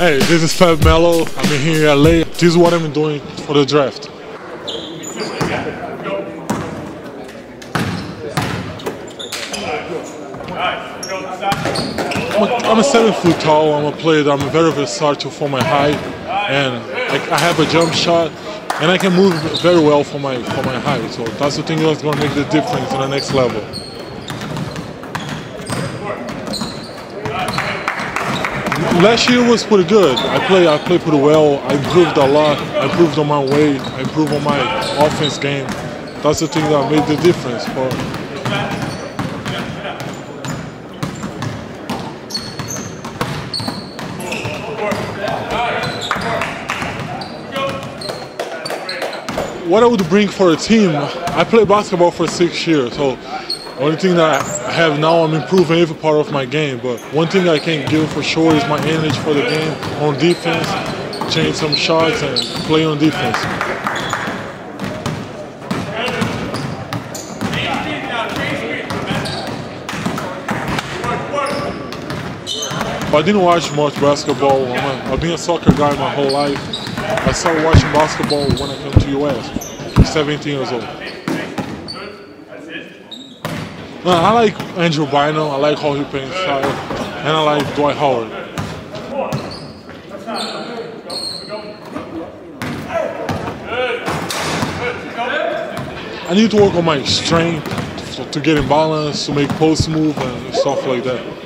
Hey, this is Fab Melo. I'm in here in LA. This is what I'm doing for the draft. I'm a, seven foot tall. I'm a player that I'm very versatile for my height, and I, I have a jump shot, and I can move very well for my for my height. So that's the thing that's gonna make the difference in the next level. Last year was pretty good. I play I played pretty well. I improved a lot. I improved on my weight. I improved on my offense game. That's the thing that made the difference. But what I would bring for a team, I played basketball for six years, so only thing that I have now, I'm improving every part of my game. But one thing I can give for sure is my energy for the game on defense, change some shots and play on defense. I didn't watch much basketball. i have been a soccer guy my whole life. I started watching basketball when I came to US, 17 years old. I like Andrew Bynum. I like how he plays style, and I like Dwight Howard. I need to work on my strength to get in balance, to make post move and stuff like that.